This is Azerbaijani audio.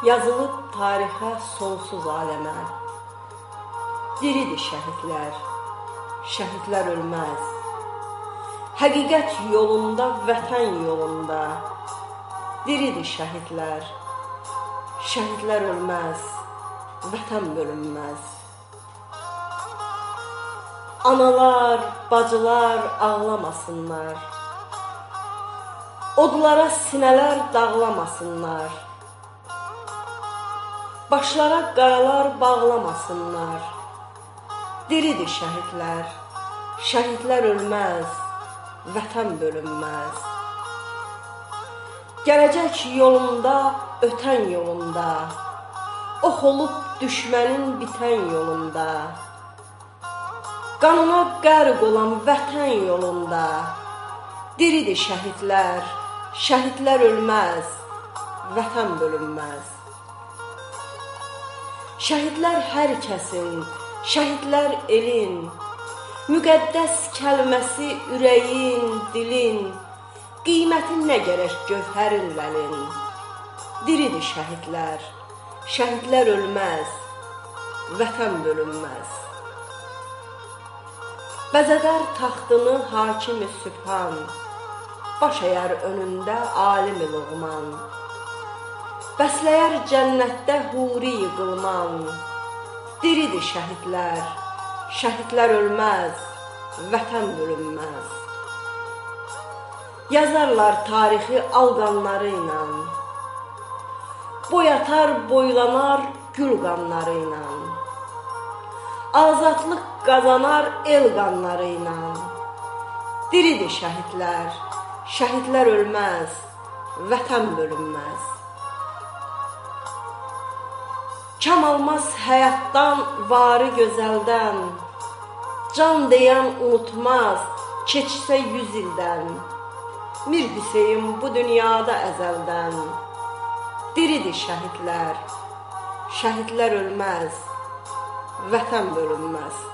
Yazılıb tarixə sonsuz aləmə. Diridir şəhidlər, şəhidlər ölməz. Həqiqət yolunda, vətən yolunda. Diridir şəhidlər, şəhidlər ölməz, vətən bölünməz. Analar, bacılar ağlamasınlar. Odlara sinələr dağlamasınlar. Başlara qaralar bağlamasınlar. Diridir şəhidlər, şəhidlər ölməz, vətən bölünməz. Gələcək yolunda, ötən yolunda, ox olub düşmənin bitən yolunda. Qanına qərq olan vətən yolunda. Diridir şəhidlər, şəhidlər ölməz, vətən bölünməz. Şəhidlər hər kəsin, şəhidlər elin, müqəddəs kəlməsi ürəyin, dilin, qiyməti nə gərək gövhərin vəlin. Diridir şəhidlər, şəhidlər ölməz, vətən bölünməz. Bəzədər taxtını hakimi Sübhan, baş əyər önündə alimi Loğman. Bəsləyər cənnətdə huri qılman. Diridir şəhidlər, şəhidlər ölməz, vətən bölünməz. Yazarlar tarixi al qanları ilə. Boyatar, boylanar gül qanları ilə. Azadlıq qazanar el qanları ilə. Diridir şəhidlər, şəhidlər ölməz, vətən bölünməz. Kam almaz həyatdan, varı gözəldən. Can deyən unutmaz, keçsə yüz ildən. Mir Hüseyn bu dünyada əzəldən. Diridir şəhidlər, şəhidlər ölməz, vətən bölünməz.